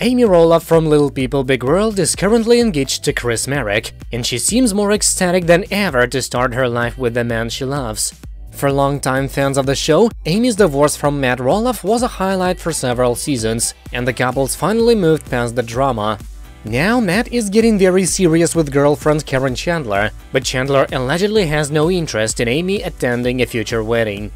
Amy Roloff from Little People Big World is currently engaged to Chris Marek, and she seems more ecstatic than ever to start her life with the man she loves. For longtime fans of the show, Amy's divorce from Matt Roloff was a highlight for several seasons, and the couples finally moved past the drama. Now Matt is getting very serious with girlfriend Caryn Chandler, but Chandler allegedly has no interest in Amy attending a future wedding.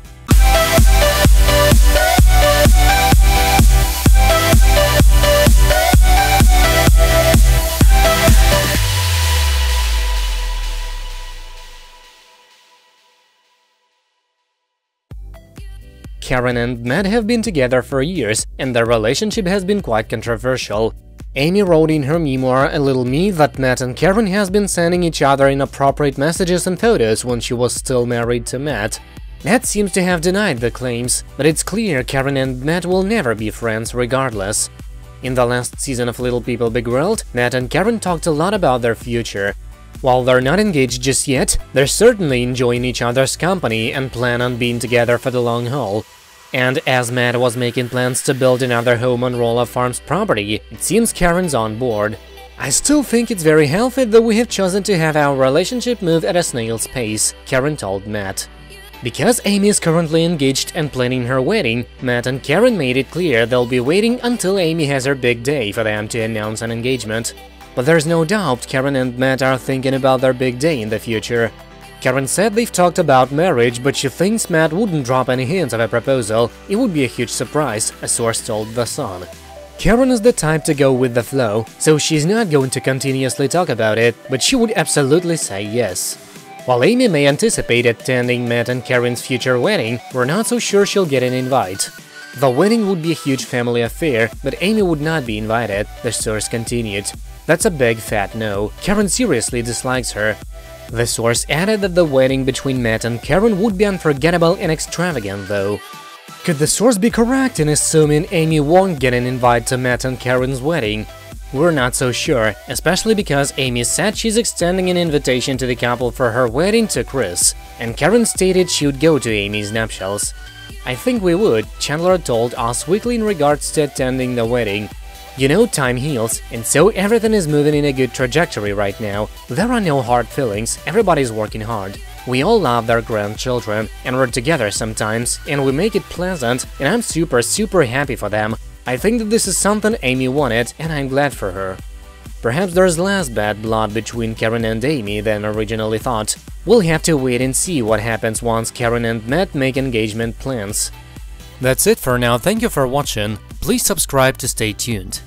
Caryn and Matt have been together for years, and their relationship has been quite controversial. Amy wrote in her memoir A Little Me that Matt and Caryn has been sending each other inappropriate messages and photos when she was still married to Matt. Matt seems to have denied the claims, but it's clear Caryn and Matt will never be friends regardless. In the last season of Little People Big World, Matt and Caryn talked a lot about their future. While they're not engaged just yet, they're certainly enjoying each other's company and plan on being together for the long haul. And as Matt was making plans to build another home on Roloff Farms property, it seems Caryn's on board. I still think it's very healthy that we have chosen to have our relationship move at a snail's pace, Caryn told Matt. Because Amy is currently engaged and planning her wedding, Matt and Caryn made it clear they'll be waiting until Amy has her big day for them to announce an engagement. But there's no doubt Caryn and Matt are thinking about their big day in the future. Caryn said they've talked about marriage, but she thinks Matt wouldn't drop any hints of a proposal. It would be a huge surprise, a source told The Sun. Caryn is the type to go with the flow, so she's not going to continuously talk about it, but she would absolutely say yes. While Amy may anticipate attending Matt and Caryn's future wedding, we're not so sure she'll get an invite. The wedding would be a huge family affair, but Amy would not be invited, the source continued. That's a big fat no. Caryn seriously dislikes her. The source added that the wedding between Matt and Caryn would be unforgettable and extravagant, though. Could the source be correct in assuming Amy won't get an invite to Matt and Caryn's wedding? We're not so sure, especially because Amy said she's extending an invitation to the couple for her wedding to Chris, and Caryn stated she would go to Amy's nuptials. I think we would, Chandler told Us Weekly in regards to attending the wedding. You know, time heals, and so everything is moving in a good trajectory right now. There are no hard feelings, everybody's working hard. We all love their grandchildren, and we're together sometimes, and we make it pleasant, and I'm super super happy for them. I think that this is something Amy wanted, and I'm glad for her. Perhaps there's less bad blood between Caryn and Amy than originally thought. We'll have to wait and see what happens once Caryn and Matt make engagement plans. That's it for now, thank you for watching. Please subscribe to stay tuned.